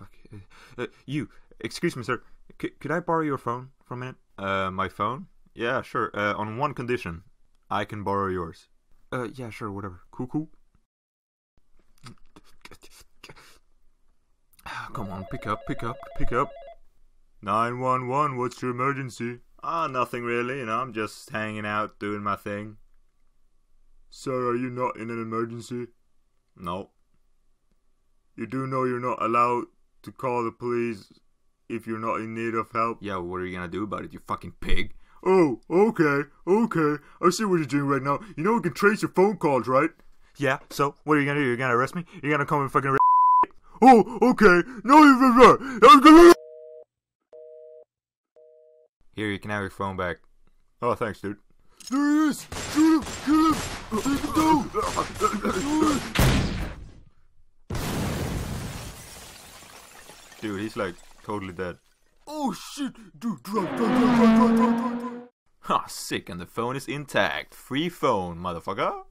fuck. Uh, you, excuse me, sir. C- could I borrow your phone for a minute? Uh, my phone? Yeah, sure. Uh, on one condition. I can borrow yours. Uh, yeah, sure, whatever. Cool, cool. Come on, pick up, pick up, pick up. 911, what's your emergency? Ah, nothing really, you know, I'm just hanging out, doing my thing. Sir, are you not in an emergency? No. You do know you're not allowed to call the police if you're not in need of help? Yeah, what are you gonna do about it, you fucking pig? Oh, okay, okay. I see what you're doing right now. You know we can trace your phone calls, right? Yeah, so what are you gonna do? You're gonna arrest me? You're gonna come and fucking arrest Oh, okay. No, you're Here, you can have your phone back. Oh, thanks, dude. There he is! Shoot him! Kill him! Take him down! Dude, he's like totally dead. Oh shit! Dude, drive, drive, drive, drive, drive, drive, drive. Ha, sick, and the phone is intact. Free phone, motherfucker.